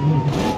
Mm-hmm.